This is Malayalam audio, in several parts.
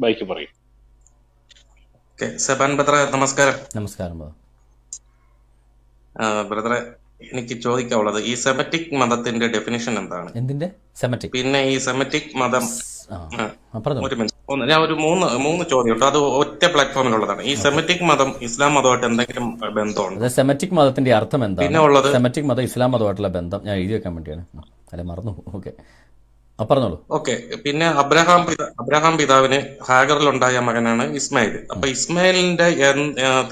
ബൈക്ക് പറയും. ഓക്കെ സെബാൻ ബ്രദറെ നമസ്കാരം. നമസ്കാരം. ബ്രദറെ എനിക്ക് ചോദിക്കാവുള്ളത് ഈ സെമറ്റിക് മതത്തിന്റെ ഡെഫിനിഷൻ എന്താണ്? എന്തിന്റെ? സെമറ്റിക് പിന്നെ ഈ സെമറ്റിക് മതം ഒരു മിനിറ്റ്. ഒന്ന് ഞാൻ ഒരു മൂന്ന് മൂന്ന് ചോദ്യമുണ്ട്. അത് ഒറ്റ പ്ലാറ്റ്ഫോമിലുള്ളതാണ്. ഈ സെമറ്റിക് മതം ഇസ്ലാം മതമായിട്ട് എന്തെങ്കിലും ബന്ധമുണ്ട്? സെമറ്റിക് മതത്തിന്റെ അർത്ഥം പിന്നെ ഉള്ളത്? സെമറ്റിക് മതം ഇസ്ലാം മതമായിട്ടുള്ള ബന്ധം. ഞാൻ എഴുതി വെക്കാൻ വേണ്ടിയാണ്. അല്ലെ മറന്നു. ഓക്കെ. പറഞ്ഞോളൂ. ഓക്കെ പിന്നെ അബ്രഹാം അബ്രഹാം പിതാവിന് ഹാഗറിലുണ്ടായ മകനാണ് ഇസ്മായിൽ. അപ്പൊ ഇസ്മായിലിന്റെ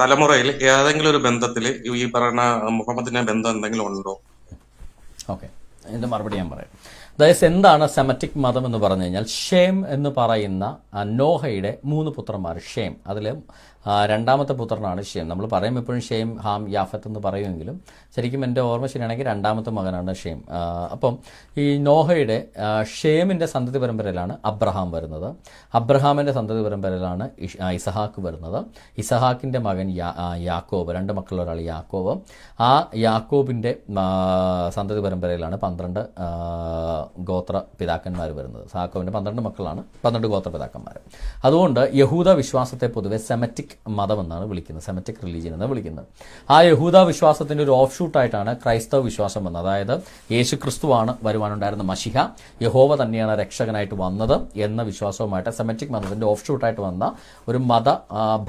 തലമുറയിൽ ഏതെങ്കിലും ഒരു ബന്ധത്തിൽ ഈ പറയുന്ന മുഹമ്മദിന്റെ ബന്ധം എന്തെങ്കിലും ഉണ്ടോ? ഓക്കെ എന്റെ മറുപടി ഞാൻ പറയാം. അതായത് എന്താണ് സെമറ്റിക് മതം എന്ന് പറഞ്ഞു കഴിഞ്ഞാൽ ഷേം എന്ന് പറയുന്ന നോഹയുടെ മൂന്ന് പുത്രന്മാർ ഷേം. അതിൽ രണ്ടാമത്തെ പുത്രനാണ് ഷെയിം. നമ്മൾ പറയും എപ്പോഴും ഷെയിം ഹാം യാഫത്ത് എന്ന് പറയുമെങ്കിലും ശരിക്കും എന്റെ ഓർമ്മ ശരിയാണെങ്കിൽ രണ്ടാമത്തെ മകനാണ് ഷെയിം. അപ്പം ഈ നോഹയുടെ ഷെയിമിന്റെ സന്തതി പരമ്പരയിലാണ് അബ്രഹാം വരുന്നത്. അബ്രഹാമിന്റെ സന്തതി പരമ്പരയിലാണ് ഇസഹാക്ക് വരുന്നത്. ഇസഹാക്കിന്റെ മകൻ യാക്കോബ് രണ്ട് മക്കളുള്ള ഒരാൾ യാക്കോബ്. ആ യാക്കോബിന്റെ സന്തതി പരമ്പരയിലാണ് പന്ത്രണ്ട് ഗോത്ര പിതാക്കന്മാർ വരുന്നത്. സാക്കോബിന്റെ പന്ത്രണ്ട് മക്കളാണ് പന്ത്രണ്ട് ഗോത്ര പിതാക്കന്മാർ അതുകൊണ്ട് യഹൂദ വിശ്വാസത്തെ പൊതുവെ സെമറ്റിക് മതം എന്നാണ് വിളിക്കുന്നത്. സെമറ്റിക് റിലീജിയൻ എന്ന് വിളിക്കുന്നത്. ആ യഹൂദ വിശ്വാസത്തിന്റെ ഒരു ഓഫ് ഷൂട്ടായിട്ടാണ് ക്രൈസ്തവ വിശ്വാസം വന്നത്. അതായത് യേശു ക്രിസ്തുവാണ് വരുവാനുണ്ടായിരുന്ന മഷിഹ യഹോവ തന്നെയാണ് രക്ഷകനായിട്ട് വന്നത് എന്ന വിശ്വാസവുമായിട്ട് സെമറ്റിക് മതത്തിന്റെ ഓഫ് ഷൂട്ടായിട്ട് വന്ന ഒരു മത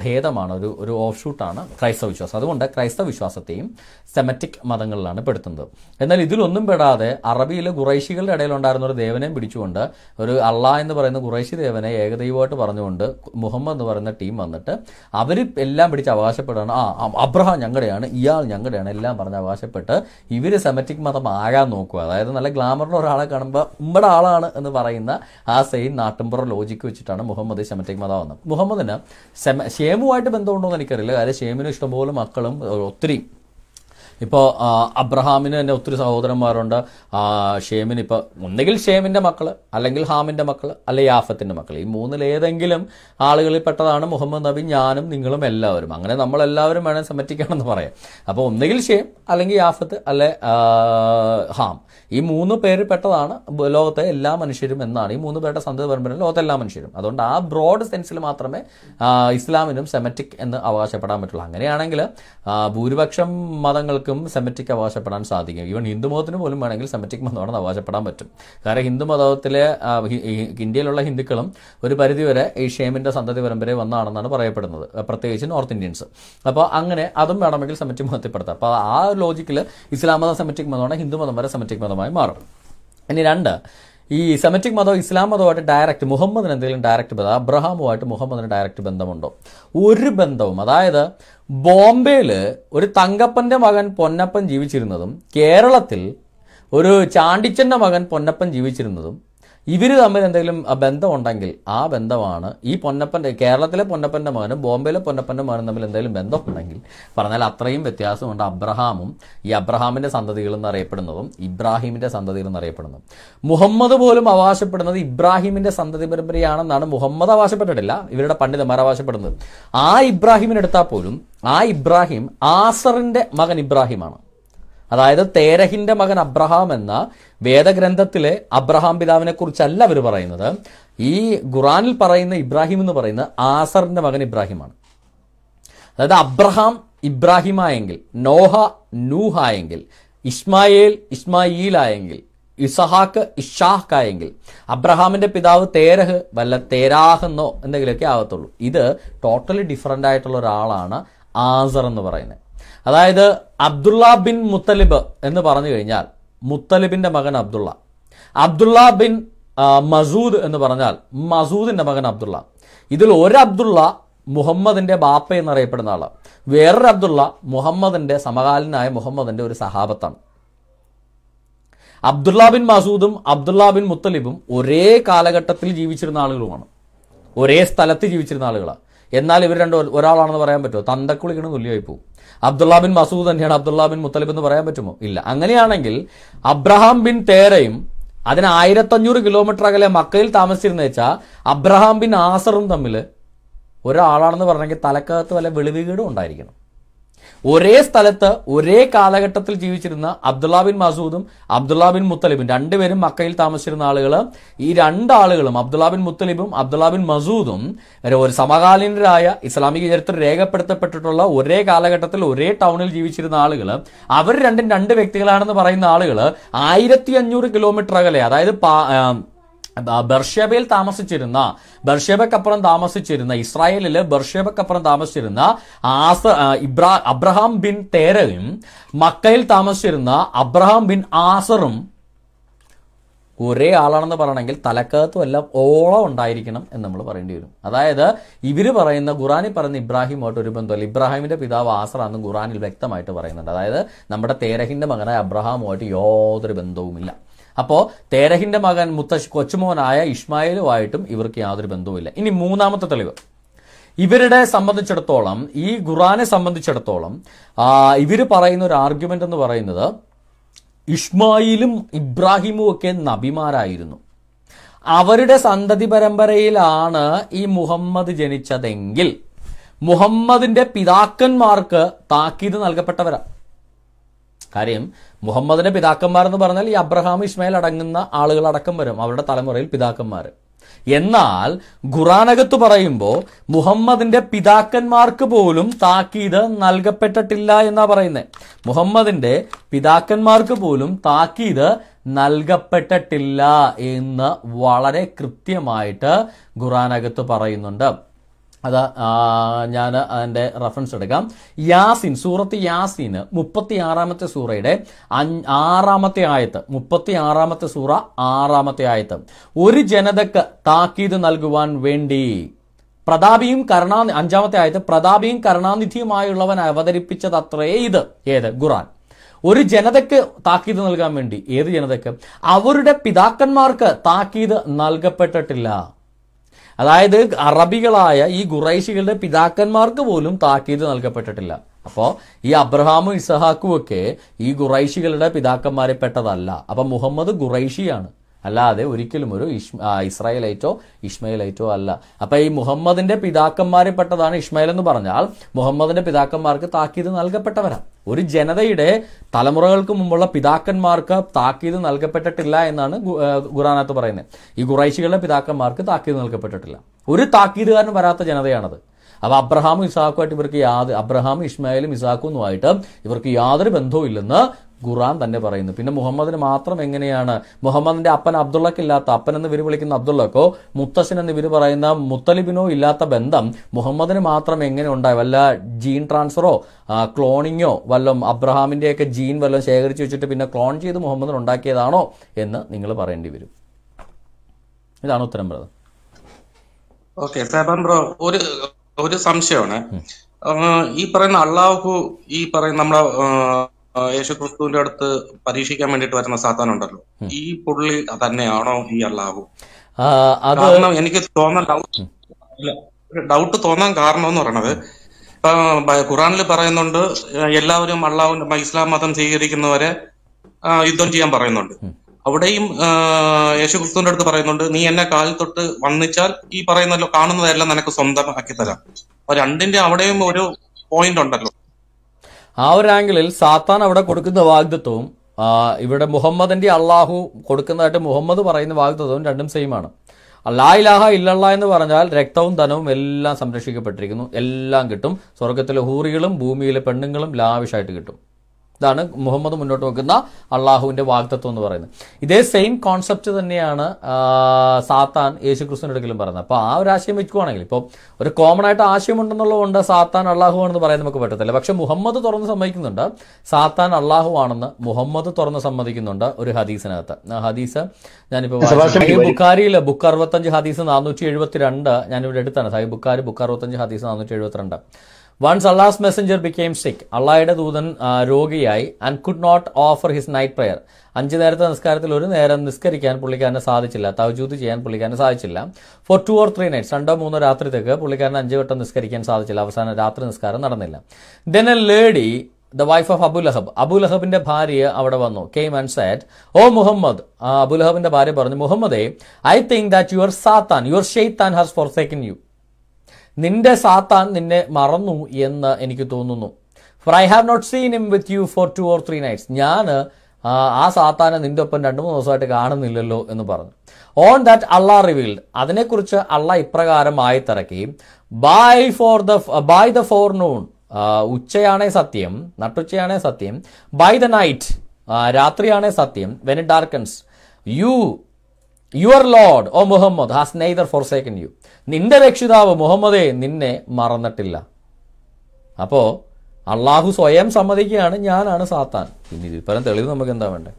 ഭേദമാണ് ഒരു ഒരു ഓഫ് ഷൂട്ടാണ് ക്രൈസ്തവ വിശ്വാസം. അതുകൊണ്ട് ക്രൈസ്തവ വിശ്വാസത്തെയും സെമറ്റിക് മതങ്ങളിലാണ് പെടുത്തുന്നത്. എന്നാൽ ഇതിലൊന്നും പെടാതെ അറബിയിലെ ഖുറൈശികളുടെ ഇടയിലുണ്ടായിരുന്ന ഒരു ദേവനെ പിടിച്ചുകൊണ്ട് ഒരു അള്ളാ എന്ന് പറയുന്ന ഖുറൈശി ദേവനെ ഏകദൈവമായിട്ട് പറഞ്ഞുകൊണ്ട് മുഹമ്മദ് എന്ന് പറയുന്ന ടീം വന്നിട്ട് അവർ എല്ലാം പിടിച്ച് അവകാശപ്പെടുകയാണ്. ആ അബ്രഹാം ഞങ്ങളുടെയാണ് ഇയാൾ ഞങ്ങളുടെയാണ് എല്ലാം പറഞ്ഞ് അവകാശപ്പെട്ട് ഇവർ സെമറ്റിക് മതം ആകാൻ നോക്കുക. അതായത് നല്ല ഗ്ലാമറിലുള്ള ഒരാളെ കാണുമ്പോൾ ഉമ്മടെ ആളാണ് എന്ന് പറയുന്ന ആ സെയിം നാട്ടുമ്പുറ ലോജിക്ക് വെച്ചിട്ടാണ് മുഹമ്മദ് സെമറ്റിക് മതം വന്നത് മുഹമ്മദിന് സെമ ഷേമുമായിട്ട് ബന്ധമുണ്ടോ എന്ന് എനിക്കറിയില്ല. കാര്യം ഷേമിന് ഇഷ്ടംപോലെ മക്കളും ഒത്തിരി ഇപ്പോൾ അബ്രഹാമിന് തന്നെ ഒത്തിരി സഹോദരന്മാരുണ്ട്. ഷേമിന് ഇപ്പോൾ ഒന്നുകിൽ ഷേമിന്റെ മക്കൾ അല്ലെങ്കിൽ ഹാമിന്റെ മക്കൾ അല്ലെ യാഫത്തിന്റെ മക്കൾ ഈ മൂന്നിൽ ഏതെങ്കിലും ആളുകളിൽ പെട്ടതാണ് മുഹമ്മദ് നബി ഞാനും നിങ്ങളും എല്ലാവരും. അങ്ങനെ നമ്മളെല്ലാവരും വേണം സമറ്റിക്കാണെന്ന് പറയാം. അപ്പോൾ ഒന്നുകിൽ ഷേം അല്ലെങ്കിൽ യാഫത്ത് അല്ലെ ഹാം. ഈ മൂന്ന് പേരിൽ പെട്ടതാണ് ലോകത്തെ എല്ലാ മനുഷ്യരും എന്നാണ്. ഈ മൂന്ന് പേരുടെ സന്തതി പരമ്പരയിൽ ലോകത്തെ എല്ലാ മനുഷ്യരും. അതുകൊണ്ട് ആ ബ്രോഡ് സെൻസിൽ മാത്രമേ ഇസ്ലാമിനും സെമറ്റിക് എന്ന് അവകാശപ്പെടാൻ പറ്റുള്ളൂ. അങ്ങനെയാണെങ്കിൽ ഭൂരിപക്ഷം മതങ്ങൾക്കും സെമറ്റിക് അവകാശപ്പെടാൻ സാധിക്കും. ഈവൻ ഹിന്ദുമതത്തിന് പോലും വേണമെങ്കിൽ സെമറ്റിക് മതമാണെന്ന് അവകാശപ്പെടാൻ പറ്റും. കാരണം ഹിന്ദു മതത്തിലെ ഇന്ത്യയിലുള്ള ഹിന്ദുക്കളും ഒരു പരിധിവരെ ഈ ഷേമിന്റെ സന്തതി പരമ്പരയെ വന്നാണെന്നാണ് പറയപ്പെടുന്നത്. പ്രത്യേകിച്ച് നോർത്ത് ഇന്ത്യൻസ്. അപ്പോൾ അങ്ങനെ അതും വേണമെങ്കിൽ സെമറ്റിക് മതത്തിൽപ്പെടുത്താം അപ്പോൾ ആ ലോജിക്കിൽ ഇസ്ലാം മതം സെമറ്റിക് മതമാണ് ഹിന്ദു മതം വരെ സെമറ്റിക് മതമായി മാറും. ഇനി രണ്ട് ഈ സെമറ്റിക് മതവും ഇസ്ലാം മതവുമായിട്ട് ഡയറക്റ്റ് മുഹമ്മദിന് എന്തെങ്കിലും ഡയറക്റ്റ് ബന്ധം അബ്രഹാമുമായിട്ട് മുഹമ്മദിന് ഡയറക്റ്റ് ബന്ധമുണ്ടോ? ഒരു ബന്ധവും. അതായത് ബോംബെയിൽ ഒരു തങ്കപ്പന്റെ മകൻ പൊന്നപ്പൻ ജീവിച്ചിരുന്നതും കേരളത്തിൽ ഒരു ചാണ്ടിച്ചന്റെ മകൻ പൊന്നപ്പൻ ജീവിച്ചിരുന്നതും ഇവർ തമ്മിൽ എന്തെങ്കിലും ബന്ധം ബന്ധമുണ്ടെങ്കിൽ ആ ബന്ധമാണ് ഈ പൊന്നപ്പന്റെ കേരളത്തിലെ പൊന്നപ്പന്റെ മകനും ബോംബെയിലെ പൊന്നപ്പന്റെ മകനും തമ്മിൽ എന്തെങ്കിലും ബന്ധമുണ്ടെങ്കിൽ പറഞ്ഞാൽ അത്രയും വ്യത്യാസമുണ്ട് അബ്രഹാമും ഈ അബ്രഹാമിന്റെ സന്തതികൾ എന്നറിയപ്പെടുന്നതും ഇബ്രാഹിമിന്റെ സന്തതികൾ എന്നറിയപ്പെടുന്നതും മുഹമ്മദ് പോലും അവകാശപ്പെടുന്നത് ഇബ്രാഹിമിന്റെ സന്തതി പരമ്പരയാണെന്നാണ് മുഹമ്മദ് അവകാശപ്പെട്ടിട്ടില്ല. ഇവരുടെ പണ്ഡിതന്മാർ അവകാശപ്പെടുന്നത്. ആ ഇബ്രാഹിമിനെടുത്താൽ പോലും ആ ഇബ്രാഹിം ആസറിന്റെ മകൻ ഇബ്രാഹിമാണ്. അതായത് തേരഹിന്റെ മകൻ അബ്രഹാം എന്ന വേദഗ്രന്ഥത്തിലെ അബ്രഹാം പിതാവിനെ കുറിച്ചല്ല അവർ പറയുന്നത്. ഈ ഖുറാനിൽ പറയുന്ന ഇബ്രാഹിം എന്ന് പറയുന്നത് ആസറിന്റെ മകൻ ഇബ്രാഹിമാണ്. അതായത് അബ്രഹാം ഇബ്രാഹിമായെങ്കിൽ നോഹ നൂഹായെങ്കിൽ ഇസ്മായേൽ ഇസ്മായിലായെങ്കിൽ ഇസഹാക്ക് ഇഷാഖായെങ്കിൽ അബ്രഹാമിന്റെ പിതാവ് തേരഹ് വല്ല തേരാഹ് എന്നോ എന്തെങ്കിലുമൊക്കെ ആകത്തുള്ളൂ. ഇത് ടോട്ടലി ഡിഫറെന്റ് ആയിട്ടുള്ള ഒരാളാണ് ആസർ എന്ന് പറയുന്നത്. അതായത് അബ്ദുള്ള ബിൻ മുത്തലിബ് എന്ന് പറഞ്ഞു കഴിഞ്ഞാൽ മുത്തലിബിന്റെ മകൻ അബ്ദുള്ള. അബ്ദുള്ള ബിൻ മസൂദ് എന്ന് പറഞ്ഞാൽ മസൂദിന്റെ മകൻ അബ്ദുള്ള. ഇതിൽ ഒരു അബ്ദുള്ള മുഹമ്മദിന്റെ ബാപ്പ എന്നറിയപ്പെടുന്ന ആൾ. വേറൊരു അബ്ദുള്ള മുഹമ്മദിന്റെ സമകാലീനായ മുഹമ്മദിന്റെ ഒരു സഹാബത്താണ്. അബ്ദുള്ള ബിൻ മസൂദും അബ്ദുള്ള ബിൻ മുത്തലിബും ഒരേ കാലഘട്ടത്തിൽ ജീവിച്ചിരുന്ന ആളുകളുമാണ്. ഒരേ സ്ഥലത്ത് ജീവിച്ചിരുന്ന ആളുകളാണ് എന്നാൽ ഇവർ രണ്ട് ഒരാളാണെന്ന് പറയാൻ പറ്റുമോ? തന്തക്കുളിക്കണ തുല്യമായി പോകും അബ്ദുള്ള ബിൻ മസൂദ് തന്നെയാണ് അബ്ദുള്ള ബിൻ മുത്തലിബ് എന്ന് പറയാൻ പറ്റുമോ? ഇല്ല. അങ്ങനെയാണെങ്കിൽ അബ്രഹാം ബിൻ തേരയും അതിന് ആയിരത്തഞ്ഞൂറ് കിലോമീറ്റർ അകലെ മക്കയിൽ താമസിച്ചിരുന്ന വെച്ചാൽ അബ്രഹാം ബിൻ ആസറും തമ്മിൽ ഒരാളാണെന്ന് പറഞ്ഞെങ്കിൽ തലക്കകത്ത് വല്ല വെളിവീടും ഉണ്ടായിരിക്കണം. ഒരേ സ്ഥലത്ത് ഒരേ കാലഘട്ടത്തിൽ ജീവിച്ചിരുന്ന അബ്ദുള്ള ബിൻ മസൂദും അബ്ദുള്ള ബിൻ മുത്തലിബും രണ്ടുപേരും മക്കയിൽ താമസിച്ചിരുന്ന ആളുകൾ ഈ രണ്ടാളുകളും അബ്ദുള്ള ബിൻ മുത്തലിബും അബ്ദുള്ള ബിൻ മസൂദും ഒരു സമകാലീനരായ ഇസ്ലാമിക ചരിത്രം രേഖപ്പെടുത്തപ്പെട്ടിട്ടുള്ള ഒരേ കാലഘട്ടത്തിൽ ഒരേ ടൗണിൽ ജീവിച്ചിരുന്ന ആളുകൾ അവർ രണ്ടും രണ്ട് വ്യക്തികളാണെന്ന് പറയുന്ന ആളുകൾ ആയിരത്തി അഞ്ഞൂറ് കിലോമീറ്റർ അകലെ അതായത് ബർഷേബയിൽ താമസിച്ചിരുന്ന ബർഷേബക്കപ്പുറം താമസിച്ചിരുന്ന ഇസ്രായേലിൽ ബർഷേബക്കപ്പുറം താമസിച്ചിരുന്ന ആസ ഇബ്രാ അബ്രഹാം ബിൻ തേരയും മക്കയിൽ താമസിച്ചിരുന്ന അബ്രഹാം ബിൻ ആസറും ഒരേ ആളാണെന്ന് പറയണമെങ്കിൽ തലക്കകത്തും എല്ലാം ഓളം ഉണ്ടായിരിക്കണം എന്ന് നമ്മൾ പറയേണ്ടി വരും. അതായത് ഇവർ പറയുന്ന ഖുറാനിൽ പറയുന്ന ഇബ്രാഹിമായിട്ട് ഒരു ബന്ധമല്ല. ഇബ്രാഹിമിന്റെ പിതാവ് ആസറാണെന്ന് ഖുറാനിൽ വ്യക്തമായിട്ട് പറയുന്നുണ്ട്. അതായത് നമ്മുടെ തേരഹിന്റെ മകനായ അബ്രഹാമുമായിട്ട് യാതൊരു ബന്ധവുമില്ല. അപ്പോൾ തേരഹിന്റെ മകൻ മുത്ത കൊച്ചുമോനായ ഇസ്മായിലുമായിട്ടും ഇവർക്ക് യാതൊരു ബന്ധവുമില്ല. ഇനി മൂന്നാമത്തെ തെളിവ്. ഇവരുടെ സംബന്ധിച്ചിടത്തോളം ഈ ഖുറാനെ സംബന്ധിച്ചിടത്തോളം ഇവർ പറയുന്ന ഒരു ആർഗ്യുമെന്റ് എന്ന് പറയുന്നത് ഇസ്മായിലും ഇബ്രാഹിമും ഒക്കെ നബിമാരായിരുന്നു. അവരുടെ സന്തതി പരമ്പരയിലാണ് ഈ മുഹമ്മദ് ജനിച്ചതെങ്കിൽ മുഹമ്മദിന്റെ പിതാക്കന്മാർക്ക് താക്കീത് നൽകപ്പെട്ടവരാ. കാര്യം മുഹമ്മദിന്റെ പിതാക്കന്മാർ എന്ന് പറഞ്ഞാൽ ഈ അബ്രഹാം ഇസ്മായിൽ അടങ്ങുന്ന ആളുകൾ അടക്കം വരും അവരുടെ തലമുറയിൽ പിതാക്കന്മാർ. എന്നാൽ ഖുറാനകത്ത് പറയുമ്പോൾ മുഹമ്മദിന്റെ പിതാക്കന്മാർക്ക് പോലും താക്കീത് നൽകപ്പെട്ടിട്ടില്ല എന്നാ പറയുന്നത് മുഹമ്മദിന്റെ പിതാക്കന്മാർക്ക് പോലും താക്കീത് നൽകപ്പെട്ടിട്ടില്ല എന്ന് വളരെ കൃത്യമായിട്ട് ഖുറാനകത്ത് പറയുന്നുണ്ട്. അത് ഞാൻ അതിന്റെ റെഫറൻസ് എടുക്കാം. യാസിൻ സൂറത്ത് യാസീന് മുപ്പത്തി ആറാമത്തെ സൂറയുടെ ആറാമത്തെ ആയത്ത് മുപ്പത്തി ആറാമത്തെ സൂറ ആറാമത്തെ ആയത്ത്. ഒരു ജനതക്ക് താക്കീത് നൽകുവാൻ വേണ്ടി പ്രതാപിയും കരുണാ അഞ്ചാമത്തെ ആയത്ത് പ്രതാപിയും കരുണാനിധിയുമായുള്ളവൻ അവതരിപ്പിച്ചതത്രേ ഇത്. ഏത്? ഖുറാൻ ഒരു ജനതയ്ക്ക് താക്കീത് നൽകാൻ വേണ്ടി. ഏത് ജനതയ്ക്ക്? അവരുടെ പിതാക്കന്മാർക്ക് താക്കീത് നൽകപ്പെട്ടിട്ടില്ല. അതായത് അറബികളായ ഈ ഖുറൈശികളുടെ പിതാക്കന്മാർക്ക് പോലും താക്കീത് നൽകപ്പെട്ടിട്ടില്ല. അപ്പോൾ ഈ അബ്രഹാമും ഇസഹാക്കും ഒക്കെ ഈ ഖുറൈശികളുടെ പിതാക്കന്മാരെ പെട്ടതല്ല. അപ്പൊ മുഹമ്മദ് ഖുറൈശിയാണ്. അല്ലാതെ ഒരിക്കലും ഒരു ഇസ്രായേലൈറ്റോ ഇസ്മയിലൈറ്റോ അല്ല. അപ്പൊ ഈ മുഹമ്മദിന്റെ പിതാക്കന്മാരിൽ പെട്ടതാണ് ഇസ്മായിൽ എന്ന് പറഞ്ഞാൽ മുഹമ്മദിന്റെ പിതാക്കന്മാർക്ക് താക്കീത് നൽകപ്പെട്ടവരാ ഒരു ജനതയുടെ തലമുറകൾക്ക് മുമ്പുള്ള പിതാക്കന്മാർക്ക് താക്കീത് നൽകപ്പെട്ടിട്ടില്ല എന്നാണ് ഖുറാനത്ത് പറയുന്നത്. ഈ ഖുറൈശികളുടെ പിതാക്കന്മാർക്ക് താക്കീത് നൽകപ്പെട്ടിട്ടില്ല. ഒരു താക്കീതുകാരൻ വരാത്ത ജനതയാണത്. അപ്പൊ അബ്രഹാമും ഇസാഖുമായിട്ട് ഇവർക്ക് യാതൊരു അബ്രഹാമും ഇസ്മായിലും ഇസാഖുന്നുമായിട്ട് ഇവർക്ക് യാതൊരു ബന്ധവും ഇല്ലെന്ന് ഖുറാൻ തന്നെ പറയുന്നു. പിന്നെ മുഹമ്മദിന് മാത്രം എങ്ങനെയാണ്? മുഹമ്മദിന്റെ അപ്പൻ അബ്ദുള്ളക്കില്ലാത്ത അപ്പൻ എന്ന് ഇവർ വിളിക്കുന്ന അബ്ദുള്ളക്കോ മുത്തശ്ശൻ എന്ന് ഇവർ പറയുന്ന മുത്തലിബിനോ ഇല്ലാത്ത ബന്ധം മുഹമ്മദിന് മാത്രം എങ്ങനെ ഉണ്ടായി? വല്ല ജീൻ ട്രാൻസ്ഫറോ ക്ലോണിങ്ങോ വല്ലതും അബ്രഹാമിന്റെയൊക്കെ ജീൻ വല്ലതും ശേഖരിച്ചു വെച്ചിട്ട് പിന്നെ ക്ലോൺ ചെയ്ത് മുഹമ്മദിന് ഉണ്ടാക്കിയതാണോ എന്ന് നിങ്ങൾ പറയേണ്ടി വരും. ഇതാണ് ഉത്തരം ബ്രദർ. ഓക്കെ സാബാൻ ബ്രോ ഒരു ഒരു സംശയമാണ്. ഈ പറയുന്ന അള്ളാഹു ഈ പറയുന്ന നമ്മളെ ആ, യേശു ക്രിസ്തുവിന്റെ അടുത്ത് പരീക്ഷിക്കാൻ വേണ്ടിട്ട് വരുന്ന സാത്താൻ ഉണ്ടല്ലോ ഈ പുള്ളി തന്നെയാണോ ഈ അള്ളാഹു? കാരണം എനിക്ക് തോന്നാൻ ഡൗട്ട് ഡൗട്ട് തോന്നാൻ കാരണം എന്ന് പറയണത് ഇപ്പൊ ഖുറാനിൽ പറയുന്നുണ്ട് എല്ലാവരും അള്ളാഹുവിന്റെ ഇസ്ലാം മതം സ്വീകരിക്കുന്നവരെ യുദ്ധം ചെയ്യാൻ പറയുന്നുണ്ട്. അവിടെയും യേശുക്രിസ്തുവിന്റെ യേശു ക്രിസ്തുവിന്റെ അടുത്ത് പറയുന്നുണ്ട് നീ എന്നെ കാലിൽ തൊട്ട് വന്നിച്ചാൽ ഈ പറയുന്നല്ലോ കാണുന്നതെല്ലാം നിനക്ക് സ്വന്തമാക്കി തരാം. അപ്പൊ രണ്ടിന്റെ അവിടെയും ഒരു പോയിന്റ് ഉണ്ടല്ലോ. ആ ഒരു ആംഗിളിൽ സാത്താൻ അവിടെ കൊടുക്കുന്ന വാഗ്ദത്വവും ഇവിടെ മുഹമ്മദിന്റെ അള്ളാഹു കൊടുക്കുന്നതായിട്ട് മുഹമ്മദ് പറയുന്ന വാഗ്ദത്വവും രണ്ടും സെയിം ആണ്. അല്ലാ ഇലാഹ ഇല്ലല്ല എന്ന് പറഞ്ഞാൽ രക്തവും ധനവും എല്ലാം സംരക്ഷിക്കപ്പെട്ടിരിക്കുന്നു. എല്ലാം കിട്ടും. സ്വർഗത്തിലെ ഹൂറികളും ഭൂമിയിലെ പെണ്ണുങ്ങളും ലാവിഷായിട്ട് കിട്ടും. ഇതാണ് മുഹമ്മദ് മുന്നോട്ട് വെക്കുന്ന അള്ളാഹുവിന്റെ വാഗ്ദത്വം എന്ന് പറയുന്നത്. ഇതേ സെയിം കോൺസെപ്റ്റ് തന്നെയാണ് സാത്താൻ യേശു ക്രിസ്തുവിന്റെ അടുക്കലും പറയുന്നത്. അപ്പൊ ആ ഒരു ആശയം വെക്കുവാണെങ്കിൽ ഇപ്പോൾ ഒരു കോമൺ ആയിട്ട് ആശയം ആശയമുണ്ടെന്നുള്ളതുകൊണ്ട് സാത്താൻ അള്ളാഹു ആണെന്ന് പറയാൻ നമുക്ക് പറ്റത്തില്ല. പക്ഷെ മുഹമ്മദ് തുറന്ന് സമ്മതിക്കുന്നുണ്ട്. സാത്താൻ അള്ളാഹു ആണെന്ന് മുഹമ്മദ് തുറന്ന് സമ്മതിക്കുന്നുണ്ട് ഒരു ഹദീസിനകത്ത്. ഹദീസ് ഞാനിപ്പോൾ ബുഖാരിയിൽ ബുക്ക് അറുപത്തഞ്ച് ഹദീസ് നാനൂറ്റി എഴുപത്തിരണ്ട്. ഞാനിവിടെ എടുത്താണ്. സാഹിബ് ബുക്കാരി ബുക്ക് അറുപത്തഞ്ച് ഹദീസ് നാനൂറ്റി എഴുപത്തിരണ്ട്. വൺസ് അള്ളാഹ്സ് മെസ്സഞ്ചർ ബിക്കെയിം സിക്ക് അള്ളാഹയുടെ ദൂതൻ രോഗിയായി and could not offer his night prayer അഞ്ച് നേരത്തെ നിസ്കാരത്തിൽ ഒരു നേരം നിസ്കരിക്കാൻ പുള്ളിക്കാരന് സാധിച്ചില്ല. തവജൂത് ചെയ്യാൻ പുള്ളിക്കാരന് സാധിച്ചില്ല. For two or three nights രണ്ടോ മൂന്നോ രാത്രിത്തേക്ക് പുള്ളിക്കാരന് അഞ്ച് വട്ടം നിസ്കരിക്കാൻ സാധിച്ചില്ല. അവസാനം രാത്രി നിസ്കാരം നടന്നില്ല. Then a lady the wife of Abu Lahab Abu ലഹബിന്റെ ഭാര്യ അവിടെ വന്നു. Came and sat O Muhammad ആ, അബു ലഹബിന്റെ ഭാര്യ പറഞ്ഞു മുഹമ്മദേ I think that your Satan your ഷെയ്ത്താൻ ഹാസ് ഫോർ സെക്കൻഡ് യു നിന്റെ സാത്താൻ നിന്നെ മറന്നു എന്ന് എനിക്ക് തോന്നുന്നു. For I have not seen him with you for two or three nights ഞാൻ ആ സാത്താനെ നിന്റെ ഒപ്പം രണ്ട് മൂന്ന് ദിവസമായിട്ട് കാണുന്നില്ലല്ലോ എന്ന് പറഞ്ഞു. ഓൺ ദാറ്റ് അള്ളാ റിവീൽഡ് അതിനെക്കുറിച്ച് അള്ള ഇപ്രകാരം ആയിത്തിറക്കി by for the by the forenoon ഉച്ചയാണേ സത്യം നട്ടുച്ചയാണേ സത്യം. ബൈ ദ നൈറ്റ് രാത്രിയാണേ സത്യം. When it darkens you your Lord O Muhammad has neither forsaken you നിന്റെ രക്ഷിതാവ് മുഹമ്മദേ നിന്നെ മറന്നിട്ടില്ല. അപ്പോ അള്ളാഹു സ്വയം സമ്മതിക്കുകയാണ് ഞാനാണ് സാത്താൻ. പിന്നെ ഇതിൽ തെളിവ് നമുക്ക് എന്താ വേണ്ടേ?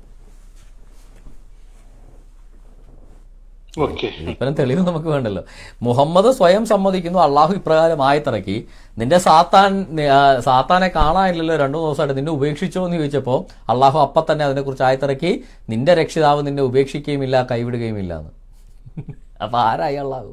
പരം തെളിവ് നമുക്ക് വേണ്ടല്ലോ. മുഹമ്മദ് സ്വയം സമ്മതിക്കുന്നു അള്ളാഹു ഇപ്രകാരം ആയത്തിറക്കി. നിന്റെ സാത്താൻ സാത്താനെ കാണാനില്ലല്ലോ രണ്ടു ദിവസമായിട്ട് നിന്നെ ഉപേക്ഷിച്ചോ എന്ന് ചോദിച്ചപ്പോൾ അള്ളാഹു അപ്പ തന്നെ അതിനെക്കുറിച്ച് ആയത്തിറക്കി നിന്റെ രക്ഷിതാവ് നിന്നെ ഉപേക്ഷിക്കുകയുമില്ല കൈവിടുകയുമില്ല എന്ന്. അപ്പൊ ആരായി അള്ളാഹു?